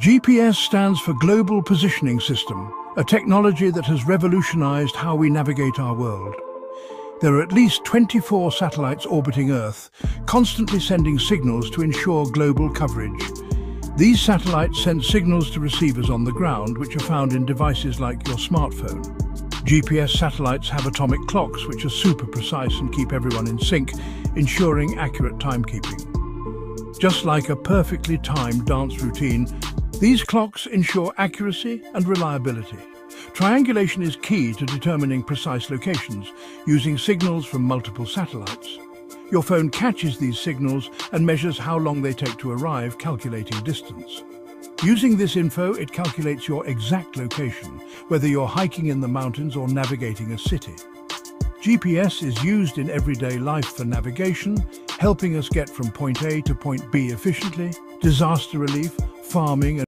GPS stands for Global Positioning System, a technology that has revolutionized how we navigate our world. There are at least 24 satellites orbiting Earth, constantly sending signals to ensure global coverage. These satellites send signals to receivers on the ground, which are found in devices like your smartphone. GPS satellites have atomic clocks, which are super precise and keep everyone in sync, ensuring accurate timekeeping. Just like a perfectly timed dance routine, these clocks ensure accuracy and reliability. Triangulation is key to determining precise locations, using signals from multiple satellites. Your phone catches these signals and measures how long they take to arrive, calculating distance. Using this info, it calculates your exact location, whether you're hiking in the mountains or navigating a city. GPS is used in everyday life for navigation, helping us get from point A to point B efficiently, disaster relief, farming